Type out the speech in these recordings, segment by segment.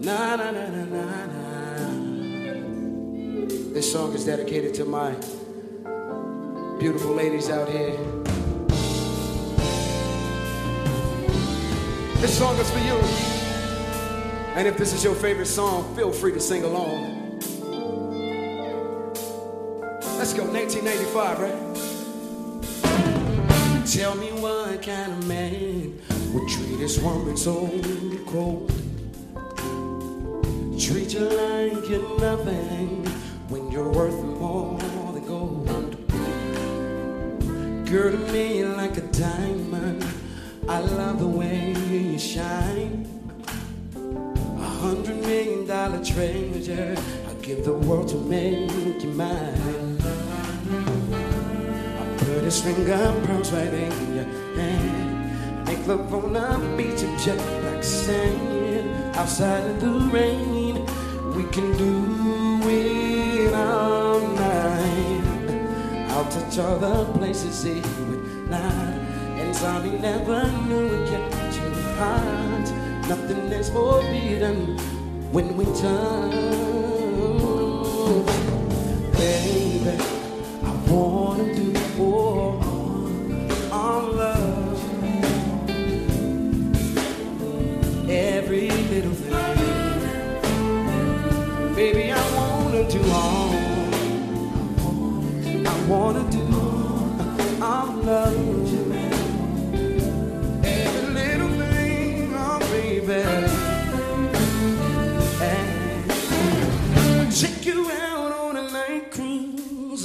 Na na na na na na. This song is dedicated to my beautiful ladies out here. This song is for you. And if this is your favorite song, feel free to sing along. Let's go, 1995, right? Tell me what kind of man would treat his woman so cold. Treat you like you're nothing when you're worth more than gold. Girl to me you're like a diamond. I love the way you shine. A hundred million dollar treasure. I'd give the world to make you mine. I put his fingerprints right in your hand. Make love on the beach of jet black sand. Outside of the rain, we can do it all night. I'll touch the places he would not. And Tommy never knew it kept you hot. Nothing is forbidden when we touch. Baby,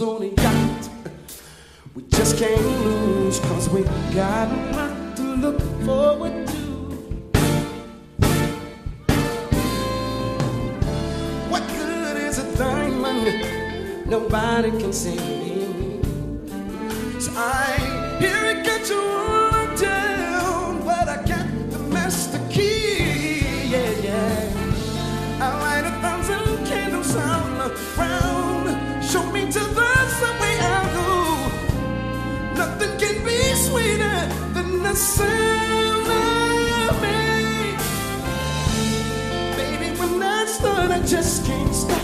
on a yacht. We just can't lose, cause we got a lot to look forward to. What good is a diamond? Nobody can see. So I just can't stop.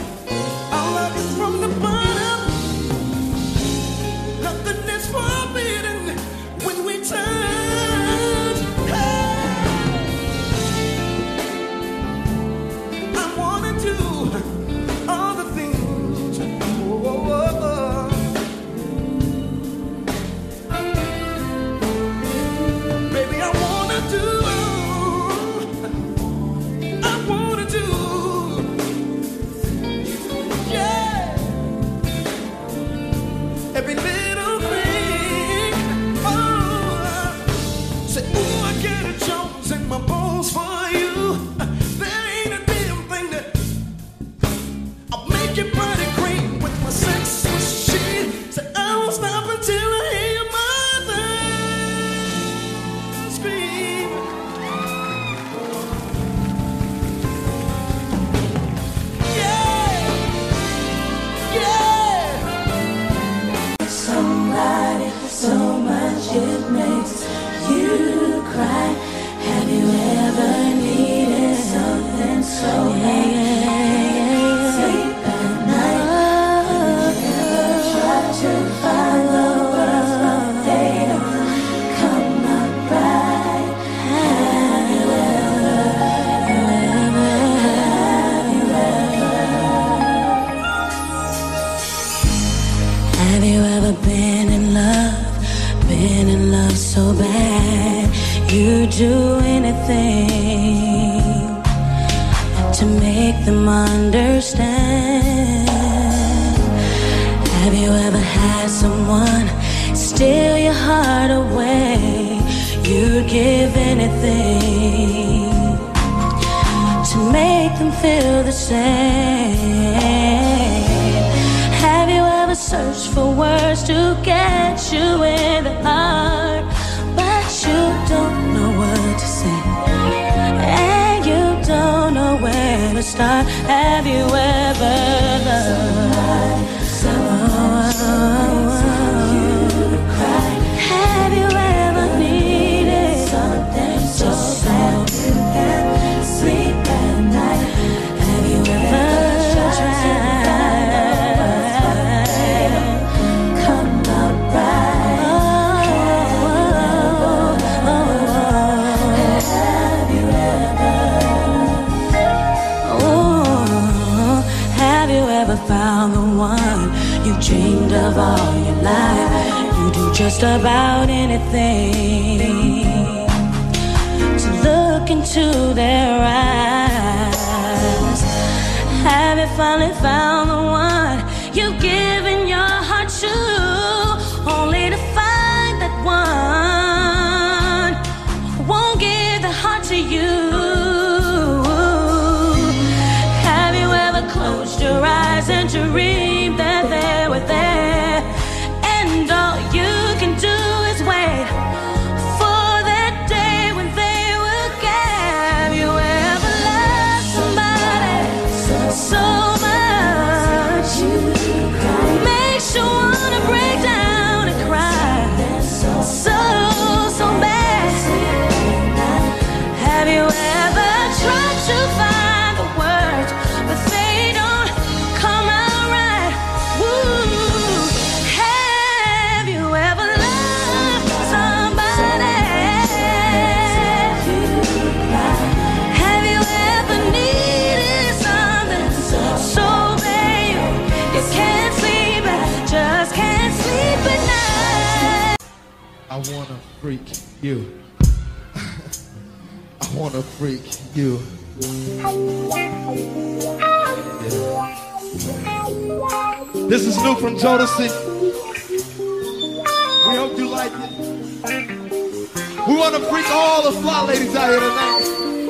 Feel just about anything to look into their eyes. you. I wanna freak you. Yeah. This is new from Jodeci. We hope you like it. We wanna freak all the fly ladies out here tonight.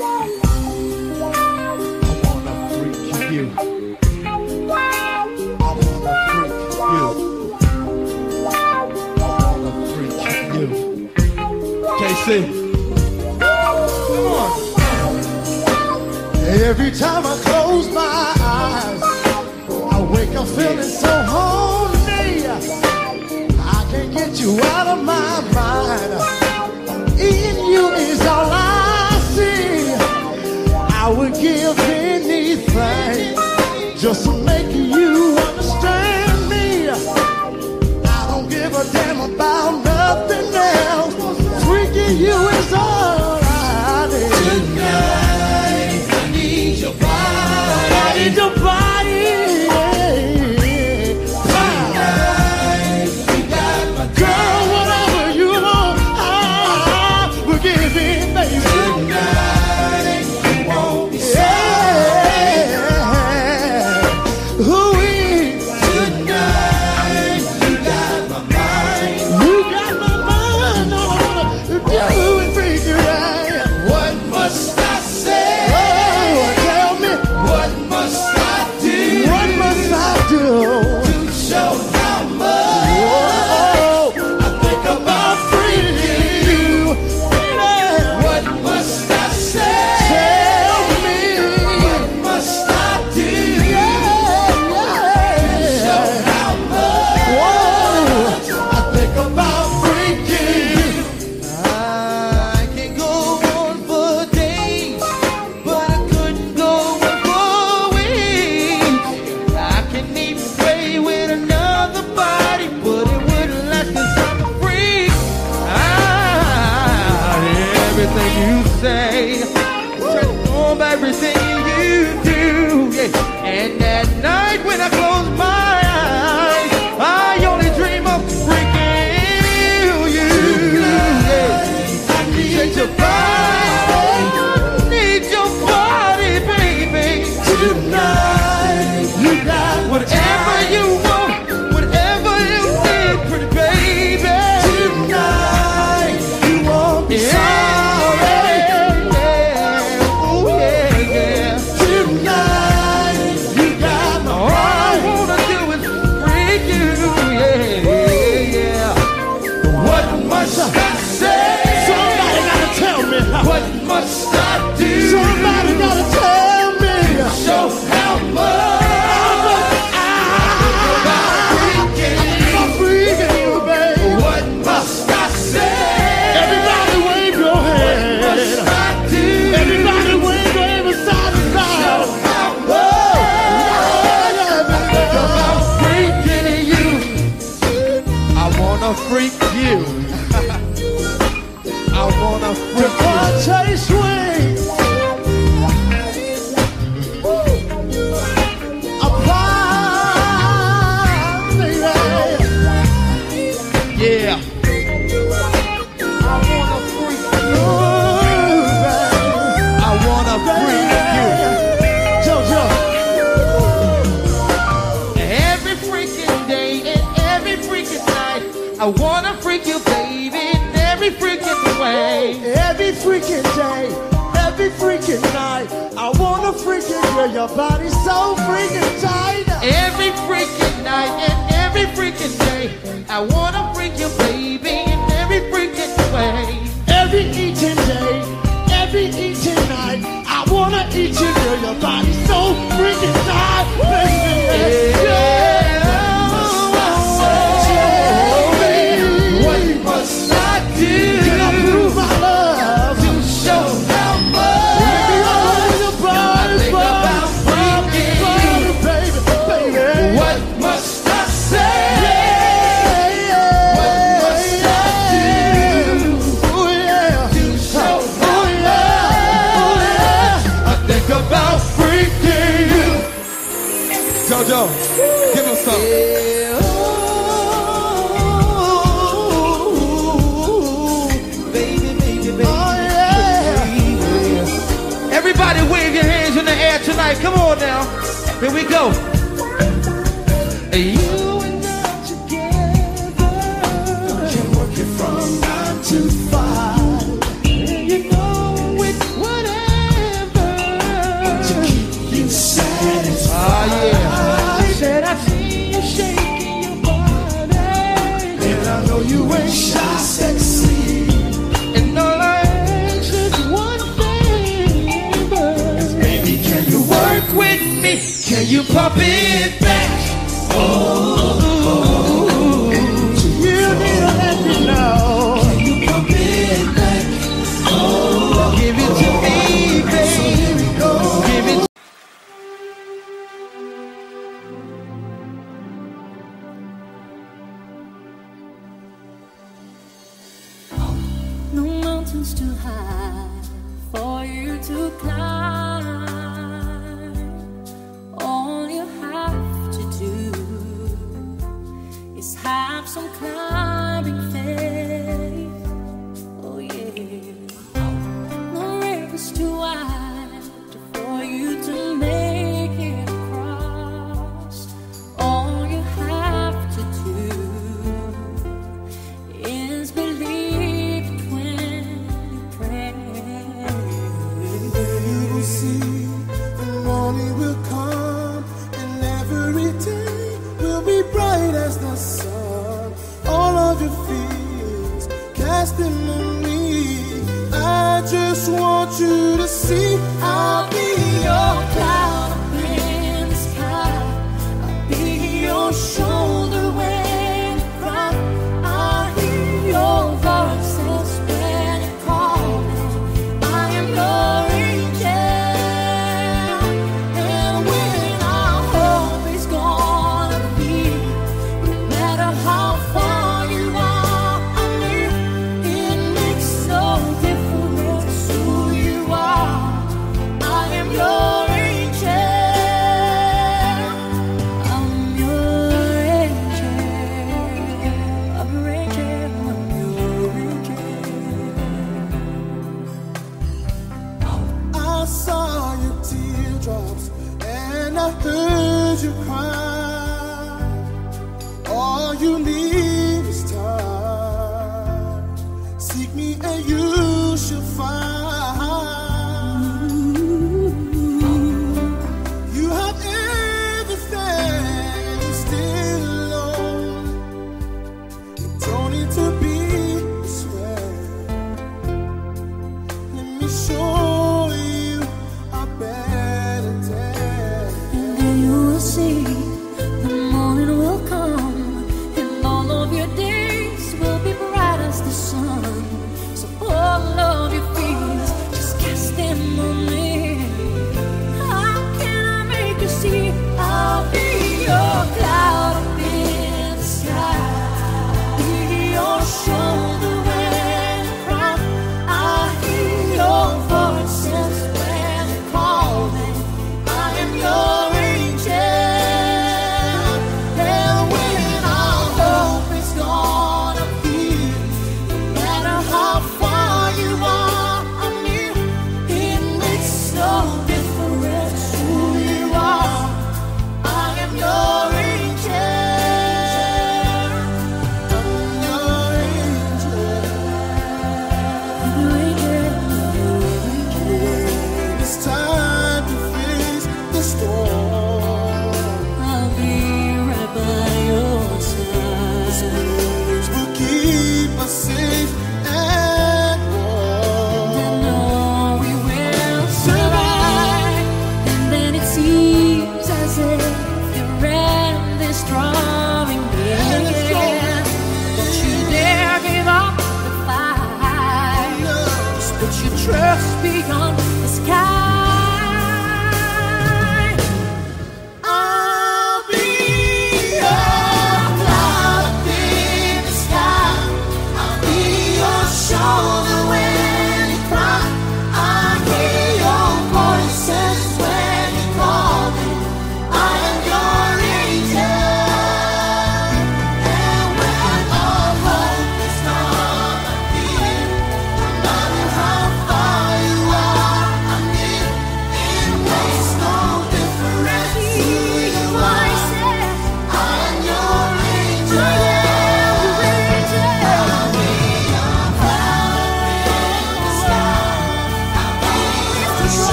say. Every time I close my eyes, I wake up feeling so horny. I can't get you out of my mind. In you is all I see. I would give anything just to make you understand me. I don't give a damn about nothing else you is all.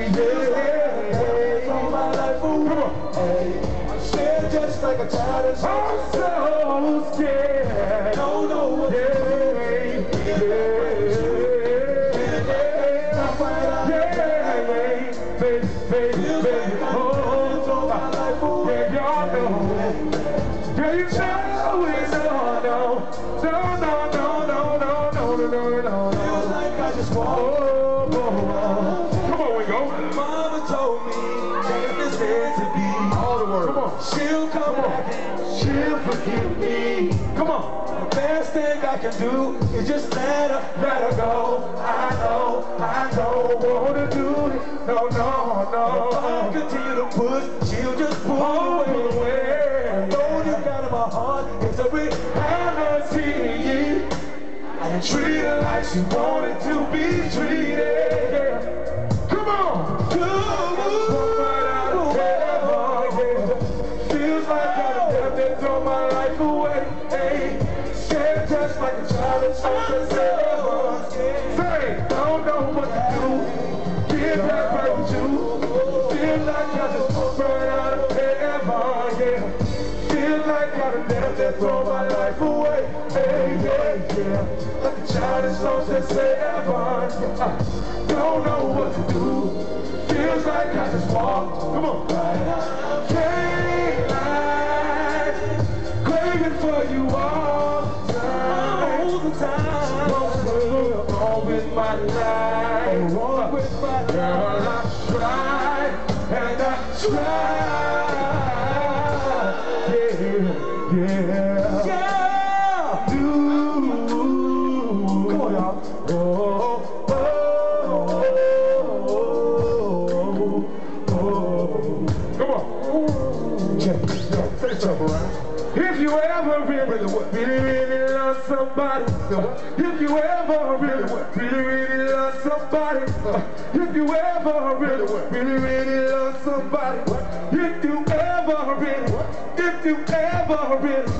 I'm scared just like a child. So scared. Thing I can do is just let her, let her go. I know, I don't wanna do it. No, no, no. If I continue to push, she'll just pull away. I know you got in my heart. It's a reality. And treat her like she wanted to be treated. Left throw my life away. Hey, yeah, yeah. Like a child that's lost that say heaven. Uh, don't know what to do. Feels like I just walked. Come on. Can't lie. Craving for you all the time. All the time. Wrong with my life. Somebody, if you ever really, really, really love somebody, if you ever really, really, really love somebody, if you ever really, if you ever really,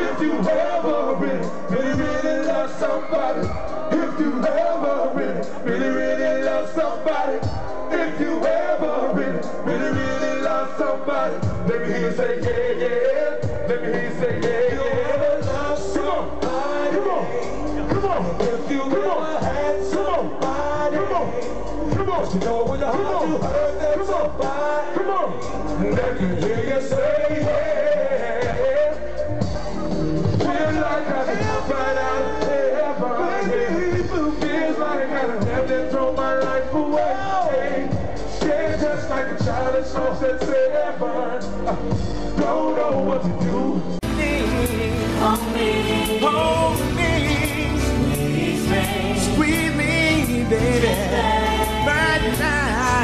if you ever really, really, really love somebody, if you ever really, really, really love somebody, if you ever really, really, really love somebody, let you say yeah. Come on. Let me hear you say yeah. Feel like I can find out heaven. Feels like I done have to throw my life away. Scared just like a child that's lost at seven. Don't know what to do. Hold me, Hold me, squeeze me, squeeze me, baby, right now.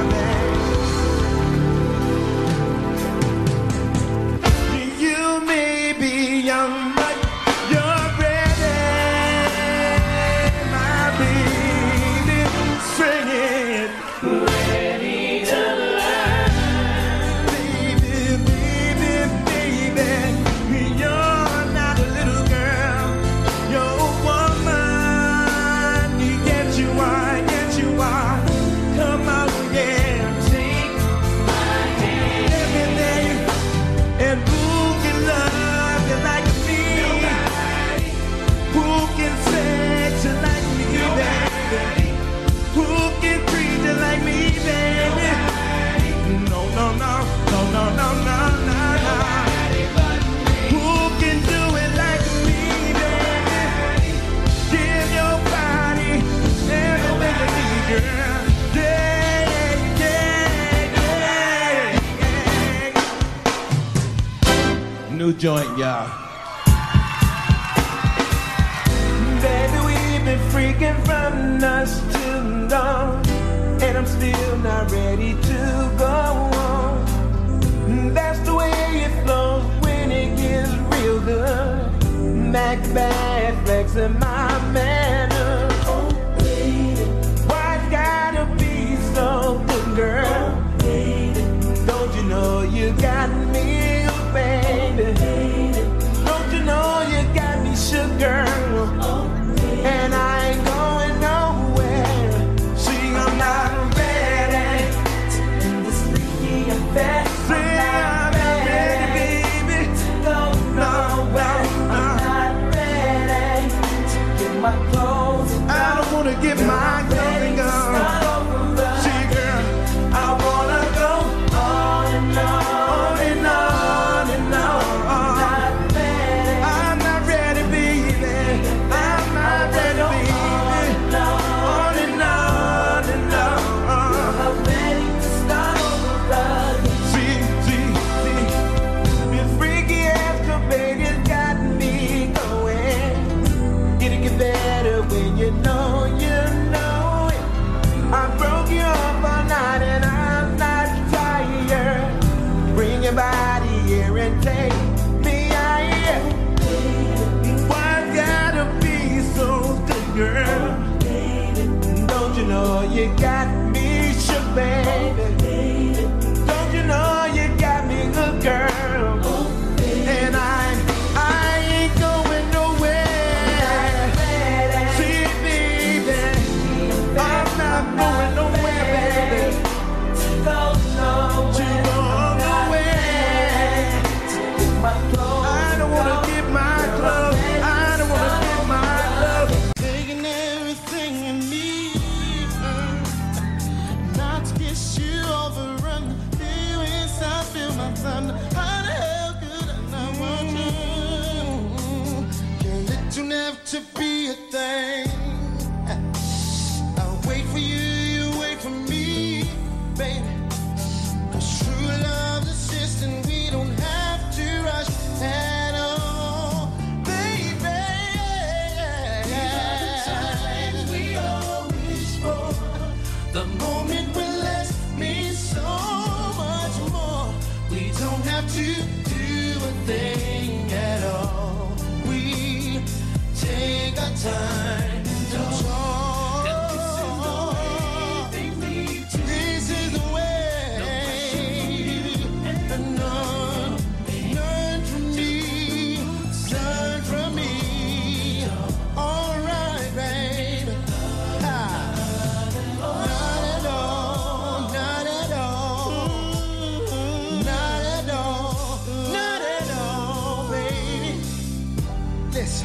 this.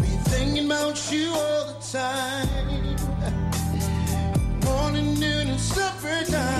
Be thinking about you all the time. Morning, noon, and supper time.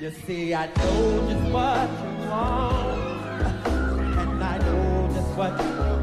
You see, I know just what you want, and I know just what you want.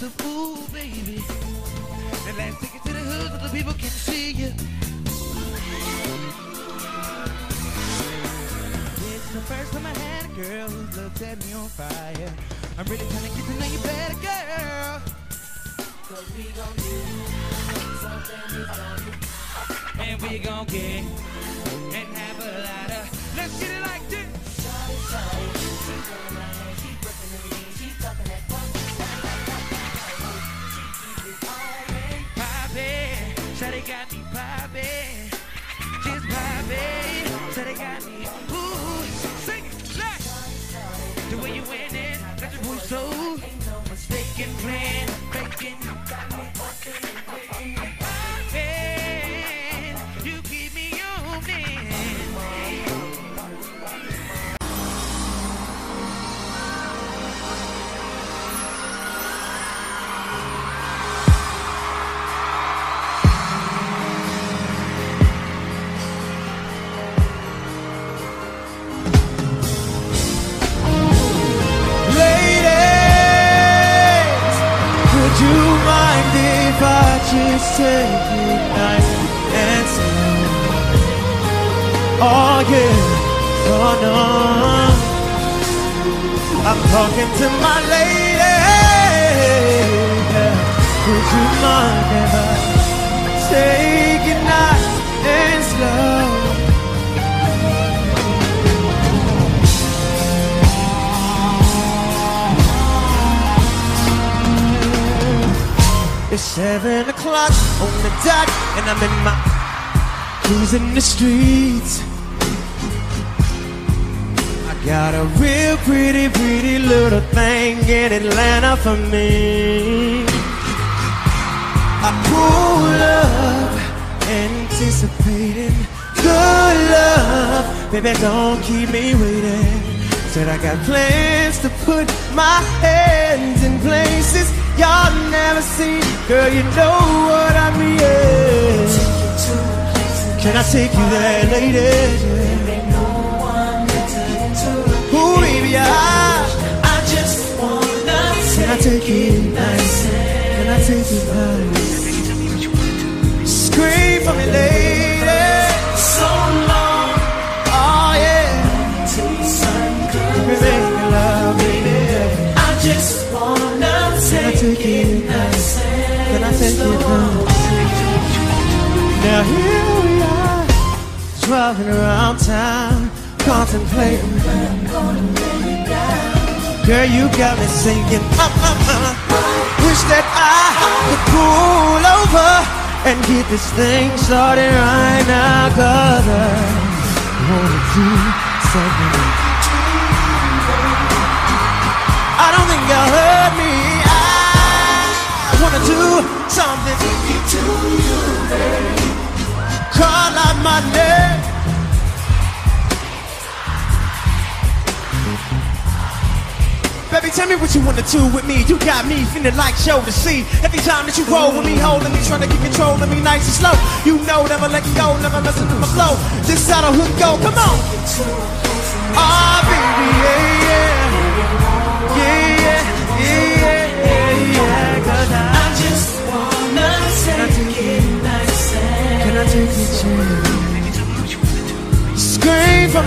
a fool, baby. And let's take it to the hood so the people can see you. It's the first time I had a girl who looked at me on fire. I'm really trying to get to know you better, girl. Cause we gon' do something new for you. And we gon' get and have a lot of. Let's get it like this. you got me walking. I just take it nice and slow? Oh yeah, oh no. I'm talking to my lady. Would you mind if I take it nice and slow? Seven o'clock on the dot, and I'm in my cruising the streets. I got a real pretty, pretty little thing in Atlanta for me. I pull up, anticipating good love. Baby, don't keep me waiting. Said I got plans to put my hands in places y'all never seen. Girl, you know what I mean. Can I take you there, lady? Ooh, baby, I, I just wanna Can I take you nice? Can I take you nice? Scream for me, lady. Can I take it? Can I take it nice? Now here we are, driving around town, contemplating. Girl, you got me singing. Uh, uh, uh. Wish that I could pull over and get this thing started right now, cause I wanna do something. I don't think you heard wanna do something to you, baby. Call out my name. Baby, tell me what you wanna do with me. You got me feeling like show to see. Every time that you roll with me, holding me, trying to get control of me nice and slow. You know, never letting go, never messing with my flow. This how the hook go, come on.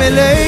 Me, lady.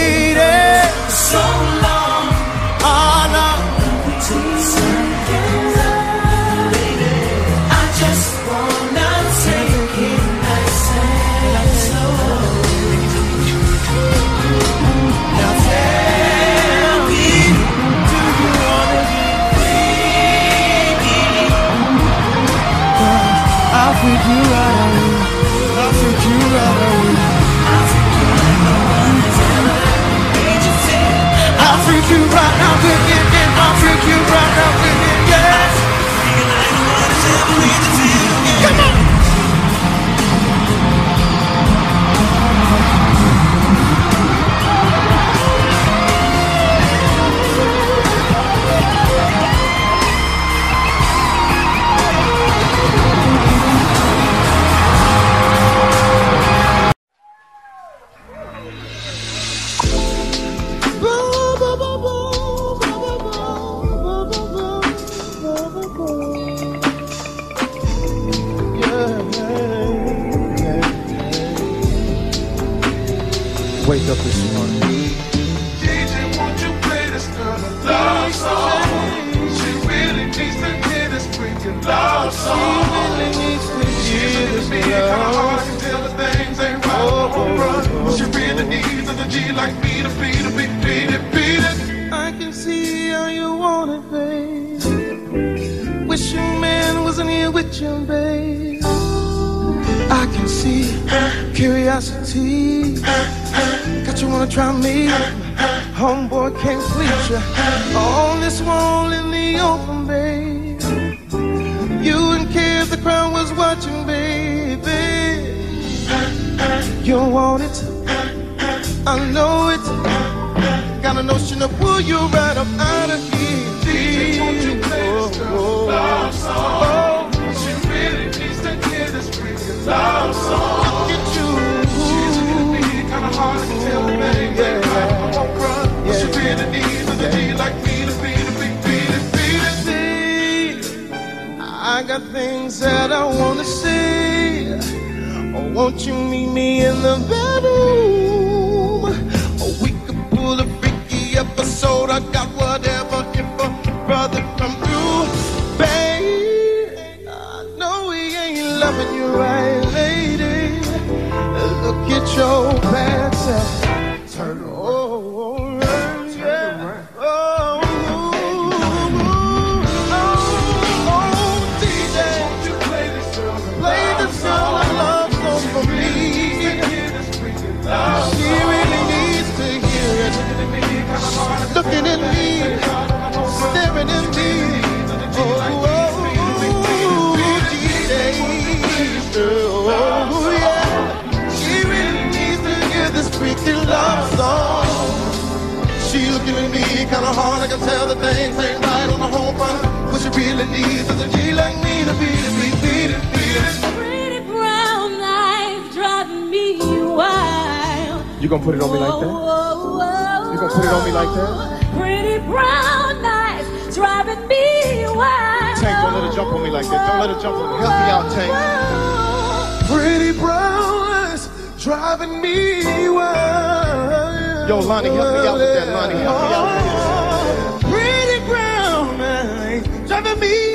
Wanna try me. Homeboy can't please you. On this wall in the open, babe. You and Kev, the crowd was watching, baby. You want it. I know it. Got a notion to pull you right up out of here. DJ, won't you play oh, this girl a love song? Oh, She really needs to hear this freaking love song. look at you. She's to me, kinda hard to tell See, I got things that I wanna say. Oh, won't you meet me in the bedroom? Oh, we could pull a freaky episode. I got whatever if a brother come through, babe. I know he ain't loving you right, lady. Look at your bad self. Kinda hard, I can tell the things ain't right on the home front. What she really needs is a G like me to be the beat, beat it, beat it. Pretty brown life driving me wild. You gonna put it on me like that? that? You gonna put it on me like that? Pretty brown life driving me wild. Tank, don't let her jump on me like that. Don't let her jump on me. Help me out, Tank. Pretty brown eyes driving me wild. Yo, Lonnie, help me out with that, Lonnie. Help me out with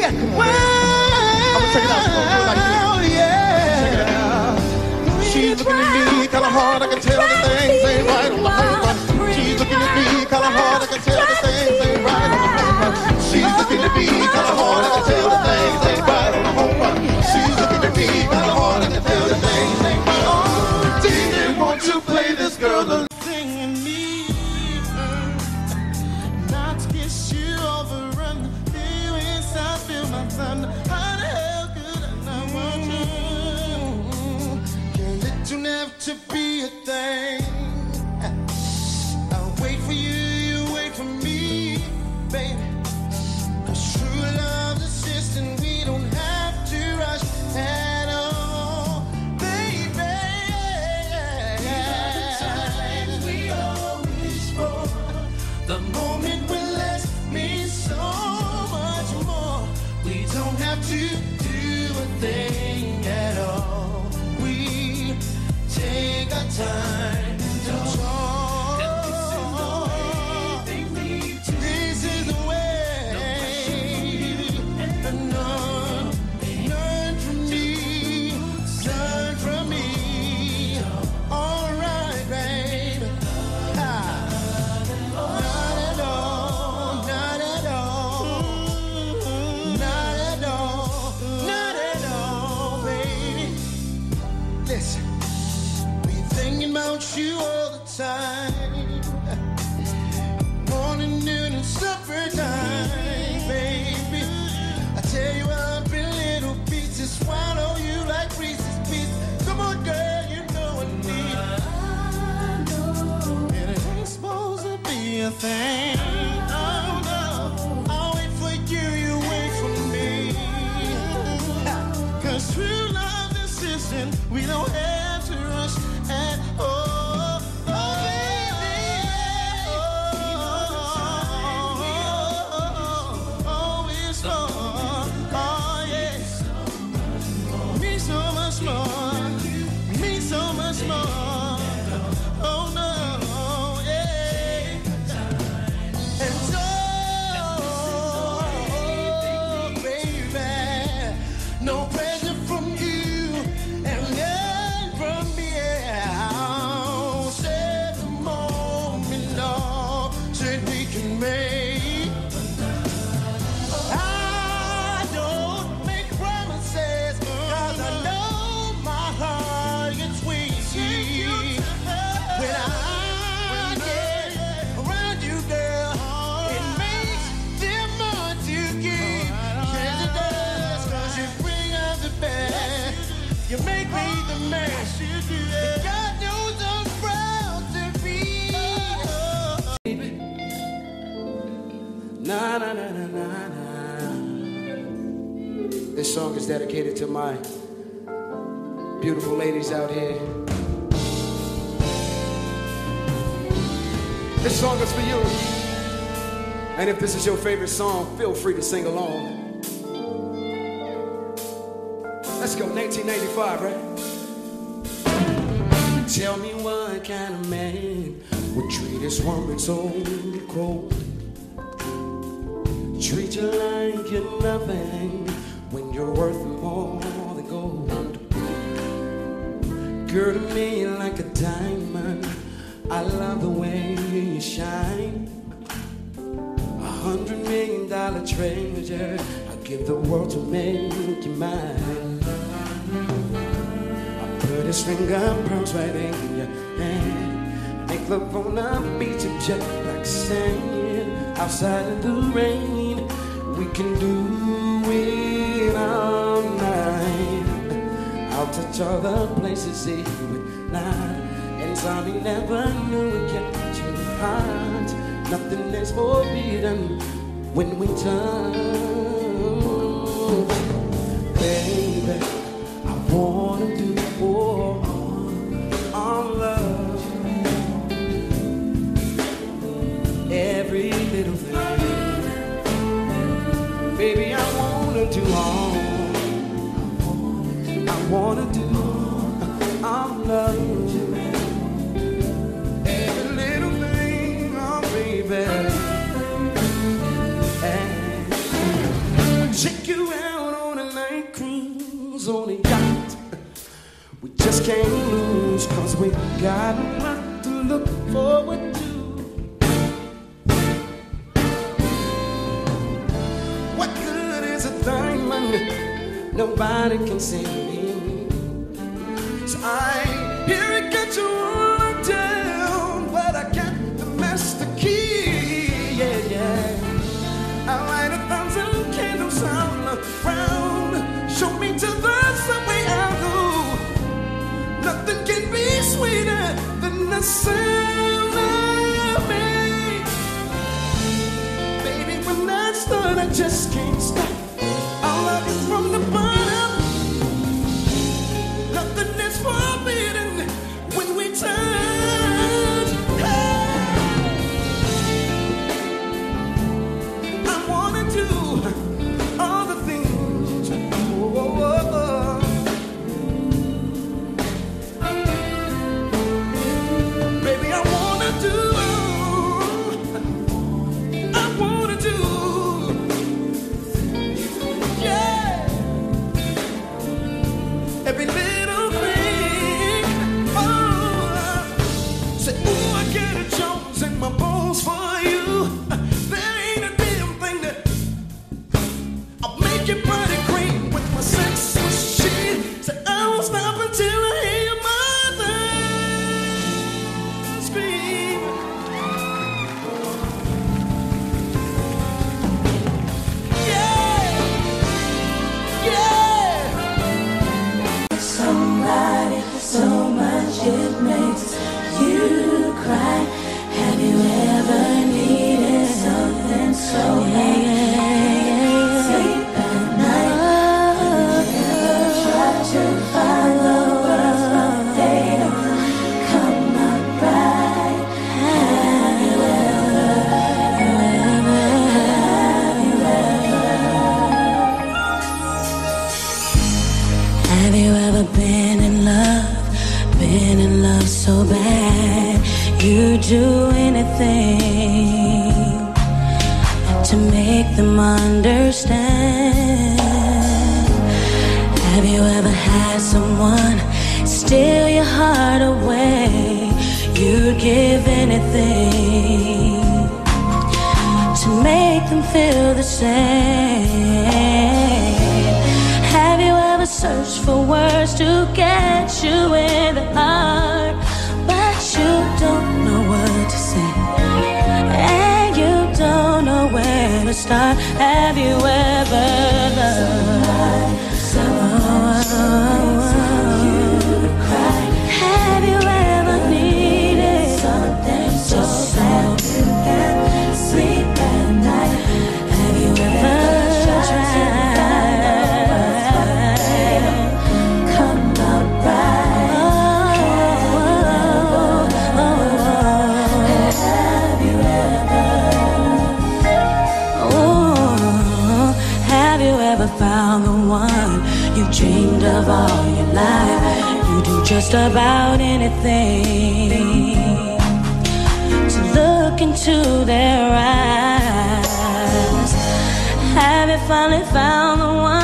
driving me wild. I'ma check it out. She gonna do it like this. Yeah. She's looking at me kinda hard, I can tell the things ain't right on the front. She's looking at me kinda hard, I can tell the things ain't right on the front. She's looking at me kinda hard, I can tell is your favorite song, feel free to sing along. Let's go, 1985, right? Tell me what kind of man would treat his woman so cold. Treat you like you're nothing when you're worth more than gold. Girl to me like a diamond. I love the way you shine. A hundred million dollar treasure. I'd give the world to make you mine. I put his fingerprints right in your hand. Make love on the beach of jet black sand. Outside in the rain, we can do it all night. I'll touch all the places he would not. And Tommy never knew it kept you hot. Nothing is forbidden when we touch. Can't lose, cause we got a lot to look forward to. What good is a diamond? Nobody can see than the. Baby, when I I just can't stop. I love you from searched for words to get you in the heart, but you don't know what to say, and you don't know where to start? Have you ever loved someone? Have just about anything to look into their eyes. Have you finally found the one?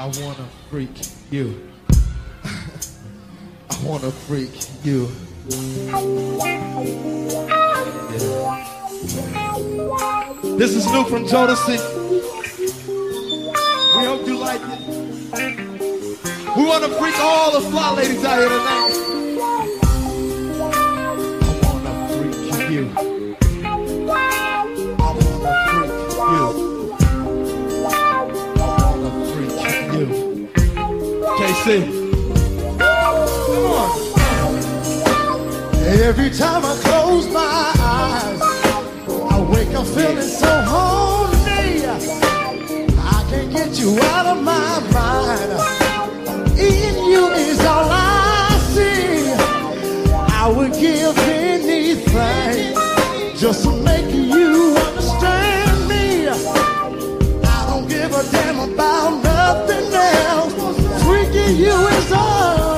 I wanna freak you. I wanna freak you. Yeah. This is new from Jodeci. We hope you like it. We wanna freak all the fly ladies out here tonight. I wanna freak you. say, Every time I close my eyes, I wake up feeling so horny. I can't get you out of my mind. In you is all I see. I would give anything just to make you understand me. I don't give a damn about nothing else you is all.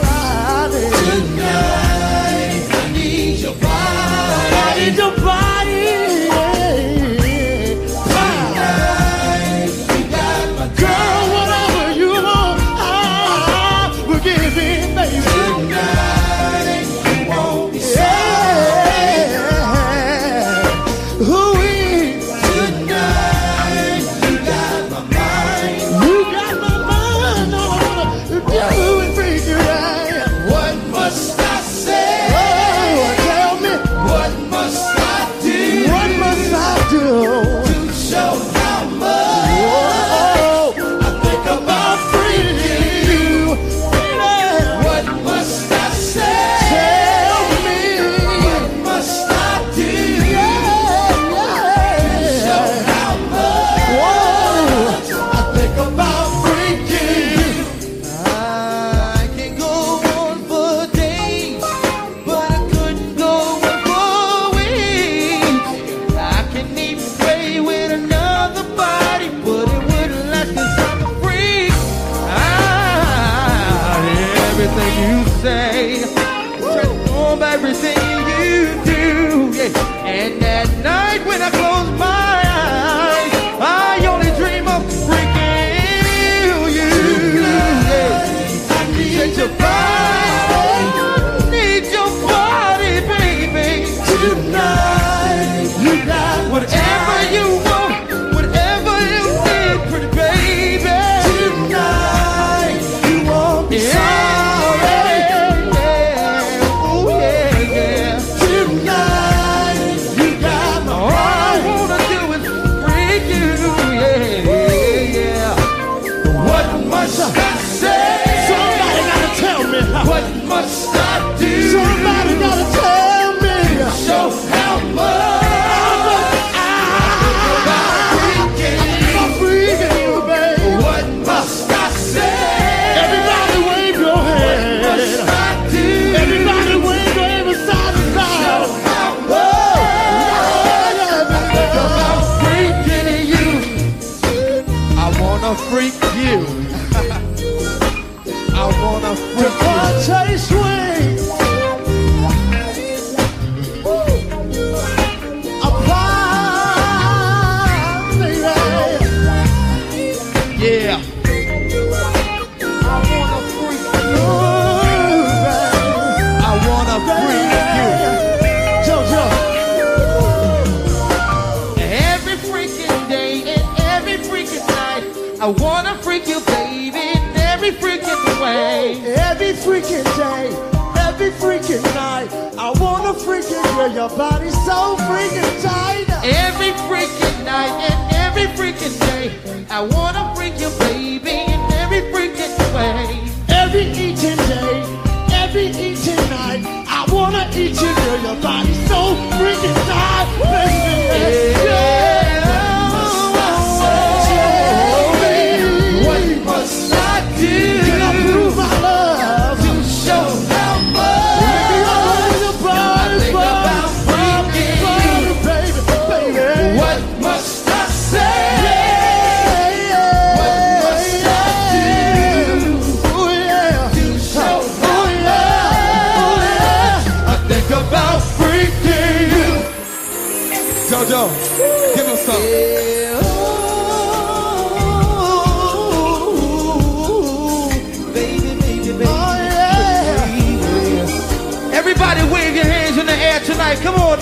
I wanna freak you, baby, every freaking way. Every freaking day, every freaking night. I wanna freaking girl, your body's so freaking tight. Every freaking night and every freaking day. I wanna freak you, baby, in every freaking way. Every eating day, every eating night. I wanna eat you, girl, your body's so freaking tight, baby. Yeah.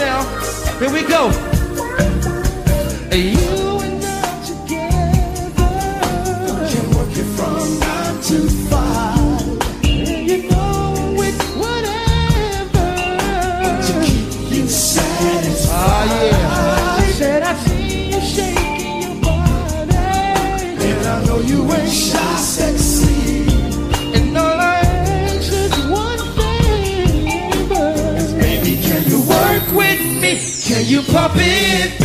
now. Here we go. papito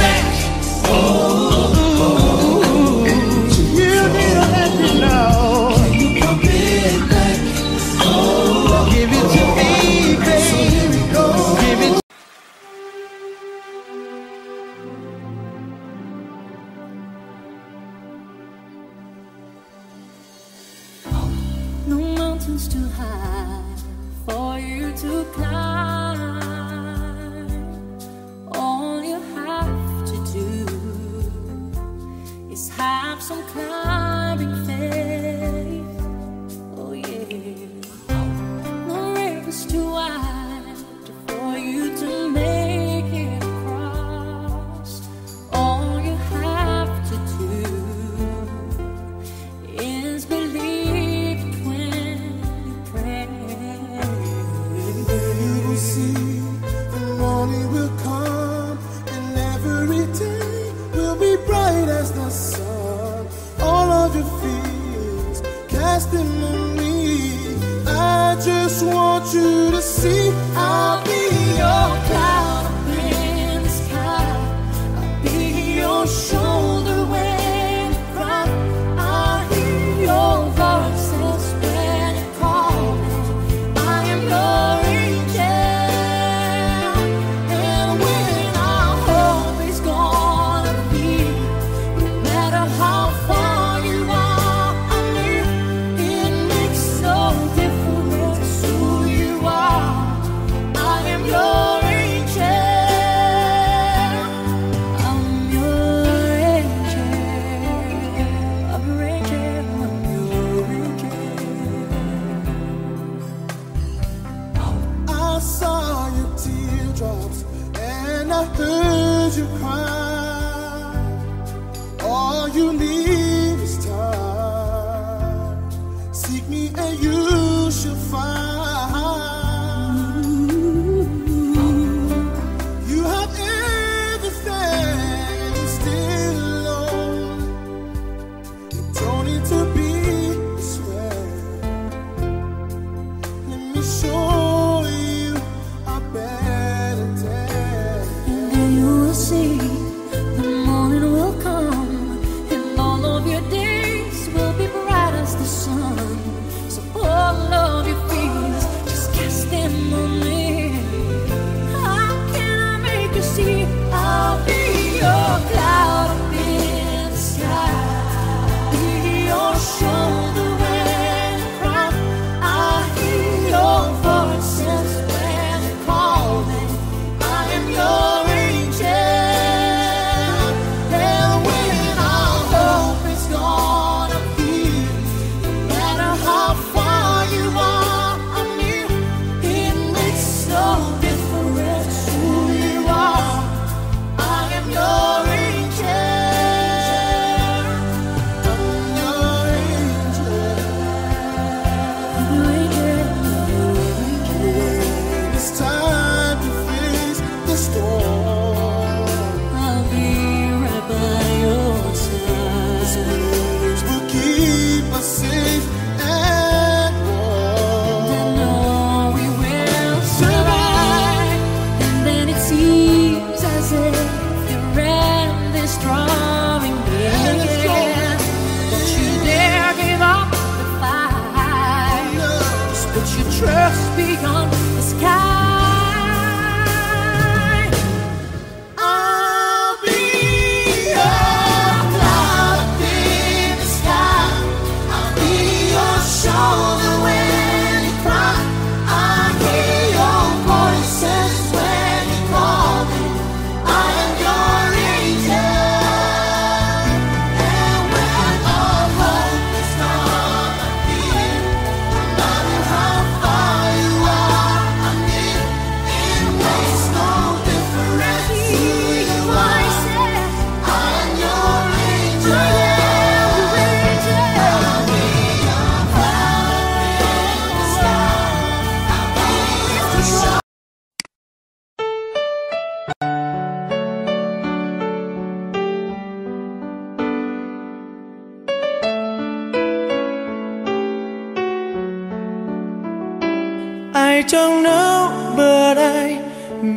don't know, but I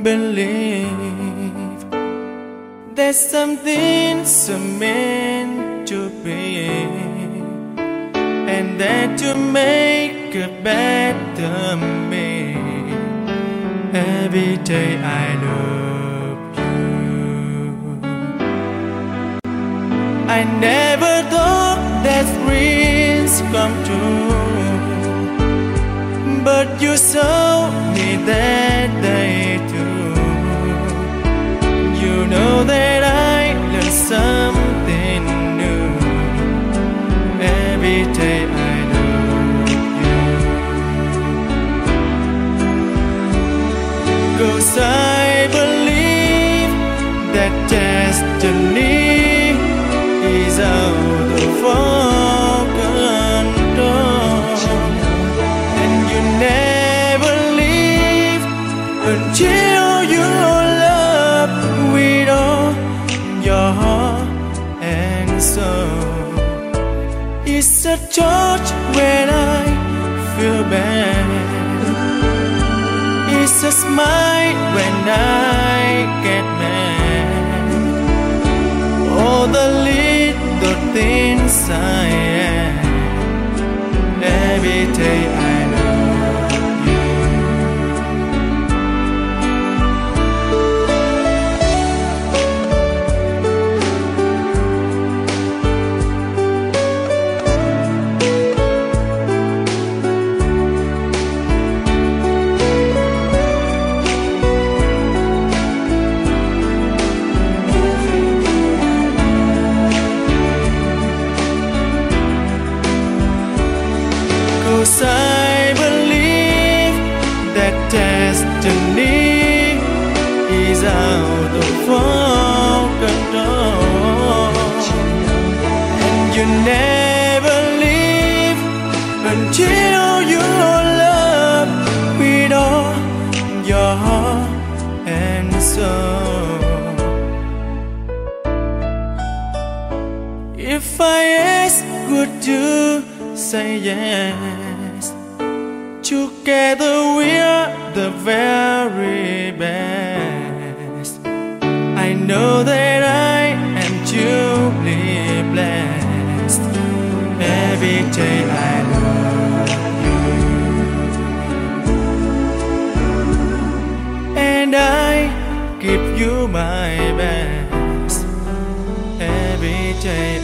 believe There's something so meant to be, and that to make a better me. Every day I love you. I never thought that dreams come true. But you saw me that day too. You know that I learned something new. Every day I love you. Cause I touch when I feel bad. It's a smile when I get mad. All the little things I am. Every day I If I ask, would you say yes? Day